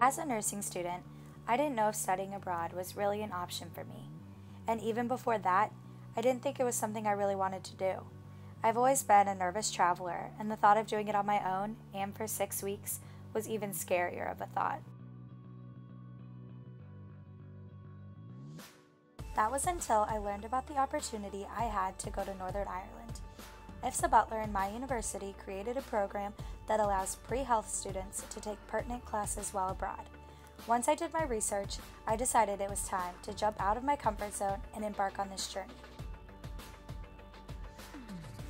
As a nursing student, I didn't know if studying abroad was really an option for me. And even before that, I didn't think it was something I really wanted to do. I've always been a nervous traveler, and the thought of doing it on my own and for six weeks was even scarier of a thought. That was until I learned about the opportunity I had to go to Northern Ireland. IFSA Butler and my university created a program that allows pre health students to take pertinent classes while abroad. Once I did my research, I decided it was time to jump out of my comfort zone and embark on this journey.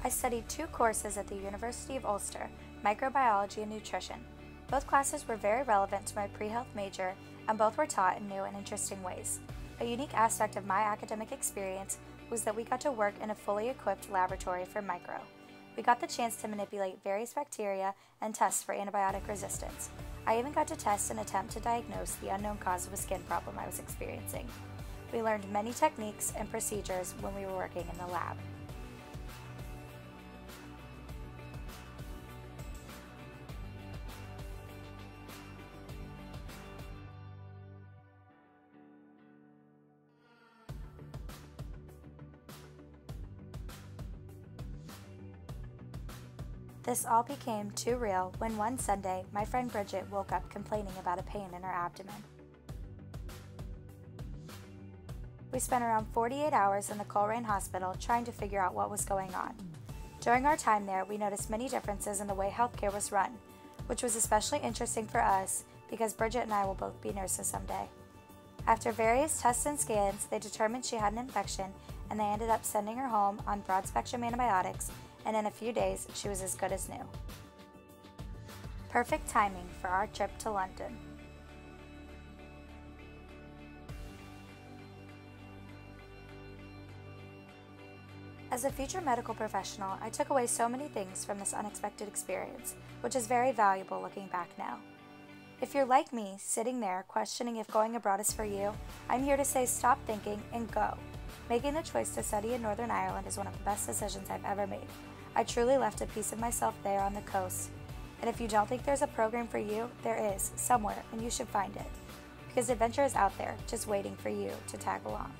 I studied two courses at the University of Ulster microbiology and nutrition. Both classes were very relevant to my pre health major, and both were taught in new and interesting ways. A unique aspect of my academic experience was that we got to work in a fully equipped laboratory for micro. We got the chance to manipulate various bacteria and test for antibiotic resistance. I even got to test and attempt to diagnose the unknown cause of a skin problem I was experiencing. We learned many techniques and procedures when we were working in the lab. This all became too real when one Sunday my friend Bridget woke up complaining about a pain in her abdomen. We spent around 48 hours in the Coleraine Hospital trying to figure out what was going on. During our time there, we noticed many differences in the way healthcare was run, which was especially interesting for us because Bridget and I will both be nurses someday. After various tests and scans, they determined she had an infection and they ended up sending her home on broad spectrum antibiotics and in a few days she was as good as new. Perfect timing for our trip to London. As a future medical professional, I took away so many things from this unexpected experience, which is very valuable looking back now. If you're like me, sitting there questioning if going abroad is for you, I'm here to say stop thinking and go. Making the choice to study in Northern Ireland is one of the best decisions I've ever made. I truly left a piece of myself there on the coast. And if you don't think there's a program for you, there is, somewhere, and you should find it. Because adventure is out there, just waiting for you to tag along.